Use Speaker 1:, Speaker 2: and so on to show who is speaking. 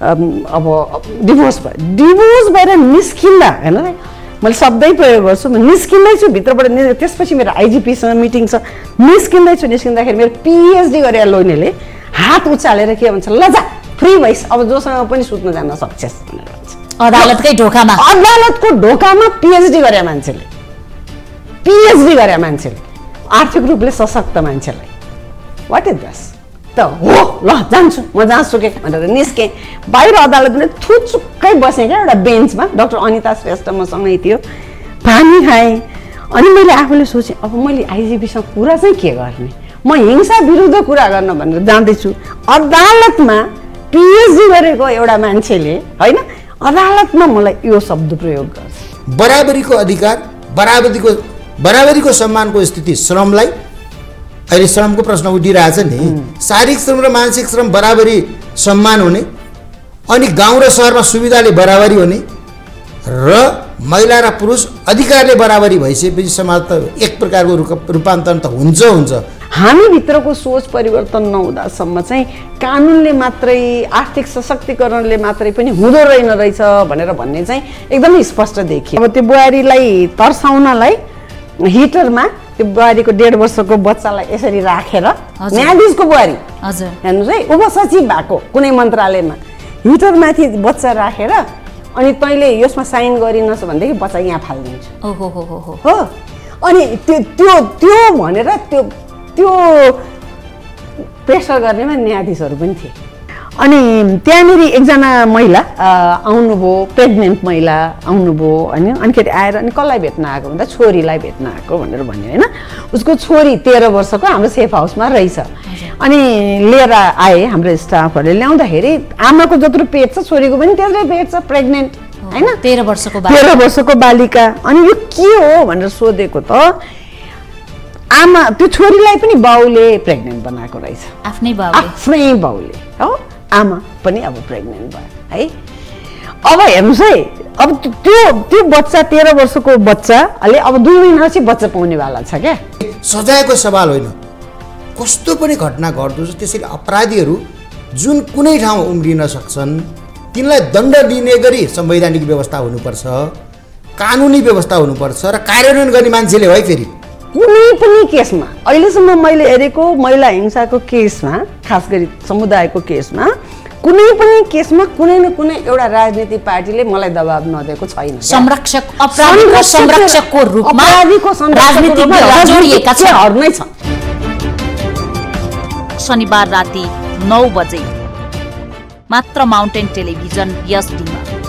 Speaker 1: अब डिभोर्स भयो डिभोर्स भएर निस्किँदा हेर्नु है मैले शब्दै प्रयोग गर्छु म निस्किँदैछु भित्रबाट त्यसपछि मेरो आइजिपीसँग मिटिङ छ। निस्किँदैछु निस्किँदाखेरि मेरो पिएचडी गरेर लोनेले हात उचालेर के भन्छ ल जा फ्री भइस अब जोसँग पनि सुत्न जान सक्छस् भनेर भन्छ।
Speaker 2: अदालतकै ढोकामा।
Speaker 1: अदालतको ढोकामा पिएचडी गरे मान्छेले। पिएचडी गरे मान्छेले। आर्थिक रूपले सशक्त मान्छेलाई। वाट इज दस त हो ल जान्छु म जहाँसुकै भनेर निस्केँ। बाहिर अदालतले थुचुक्कै बसेँ क्या एउटा बेन्चमा। डक्टर अनिता श्रेष्ठ मसँगै थियो। पानी खाएँ। अनि मैले आफूले सोचेँ अब मैले आइजिपीसँग कुरा चाहिँ के गर्ने? म हिंसा विरुद्ध कुरा गर्न भनेर जाँदैछु। अदालतमा पिएचडी गरेको एउटा मान्छेले होइन? अदालतमा मलाई यो शब्द प्रयोग गर्छ।
Speaker 3: बराबरीको अधिकार बराबरीको बराबरीको सम्मानको स्थिति श्रमलाई अहिले श्रमको प्रश्न उठिरहेछ नि। शारीरिक श्रम र मानसिक श्रम बराबरी सम्मान हुने अनि गाउँ र सहरमा सुविधाले बराबरी हुने र महिला र पुरुष अधिकारले बराबरी भइसकेपछि समाज त एक प्रकारको रूप- रूपान्तरण त हुन्छ हुन्छ।
Speaker 1: हामीभित्रको सोच परिवर्तन नहुँदासम्म चाहिँ कानुनले मात्रै आर्थिक सशक्तिकरणले मात्रै पनि हुँदो रहेन रहेछ भनेर भन्ने चाहिँ एकदमै स्पष्ट देखियो। अब त्यो बुहारीलाई तर्साउनलाई हिटरमा त्यो बुहारीको डेढ वर्षको बच्चालाई यसरी राखेर। न्यायाधीशको बुहारी।
Speaker 2: हजुर।
Speaker 1: हेर्नुहोस् है उपसचिव भएको कुनै मन्त्रालयमा। हिटरमाथि बच्चा राखेर अनि तैँले यसमा साइन गरिनस् भनेदेखि बच्चा यहाँ फालिदिन्छु।
Speaker 2: हो।
Speaker 1: अनि त्यो त्यो त्यो भनेर त्यो त्यो प्रेसर गर्नेमा न्यायाधीशहरू पनि थिए। अनि त्यहाँनिर एकजना महिला आउनुभयो प्रेग्नेन्ट महिला आउनुभयो होइन? अनिखेरि आएर अनि कसलाई भेट्न आएको भन्दा छोरीलाई भेट्न आएको भनेर भन्यो होइन? उसको छोरी तेह्र वर्षको हाम्रो सेफ हाउसमा रहेछ। अनि लिएर आए हाम्रो स्टाफहरूले ल्याउँदाखेरि आमाको जत्रो पेट छ छोरीको पनि त्यत्रै पेट छ प्रेग्नेन्ट होइन?
Speaker 2: तेह्र वर्षको
Speaker 1: तेह्र वर्षको बालिका। अनि यो के हो भनेर सोधेको त आमा त्यो छोरीलाई पनि बाउले प्रेग्नेन्ट बनाएको रहेछ।
Speaker 2: आफ्नै बाबुले
Speaker 1: आफ्नै बाउले हो? आमा पनि अब प्रेग्नेन्ट भयो है? अब हेर्नुहोस् है अब त्यो त्यो बच्चा तेह्र वर्षको बच्चा अहिले अब दुई महिनापछि बच्चा पाउनेवाला छ क्या?
Speaker 3: सजायको सवाल होइन। कस्तो पनि घटना घट्दो त्यसैले अपराधीहरू जुन कुनै ठाउँ उम्रिन सक्छन् तिनलाई दण्ड दिने गरी संवैधानिक व्यवस्था हुनुपर्छ कानुनी व्यवस्था हुनुपर्छ र कार्यान्वयन गर्ने मान्छेले है फेरि।
Speaker 1: कुनै पनि केसमा अहिलेसम्म मैले हेरेको महिला हिंसाको केसमा खास गरी समुदायको केसमा कुनै पनि केसमा कुनै न कुनै एउटा राजनीतिक पार्टीले मलाई दबाब नदिएको छैन।
Speaker 2: संरक्षक संरक्षकको रूपमा
Speaker 1: नै
Speaker 4: शनिबार राति नौ बजे मात्र माउन्टेन टेलिभिजन यस टिममा